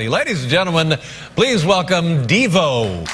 Ladies and gentlemen, please welcome Devo.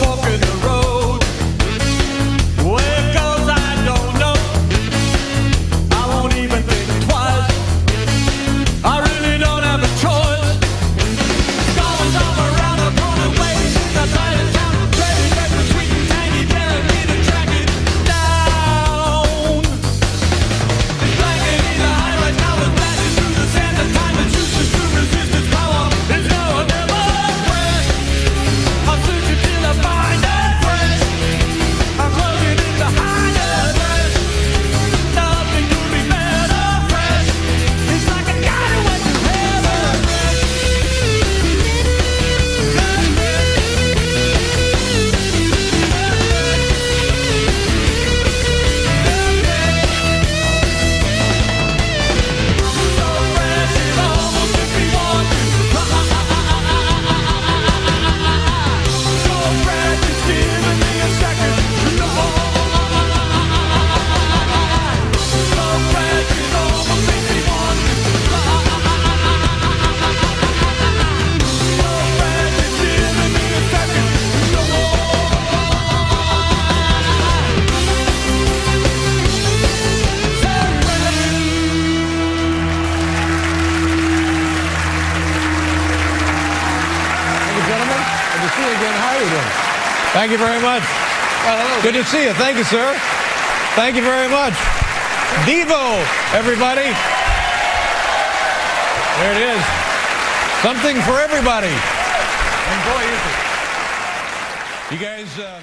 walking How are you doing? Thank you very much. Well, hello. Good to see you. Thank you, sir. Thank you very much. Devo, everybody. There it is. Something for everybody. And boy, is it. You guys. Uh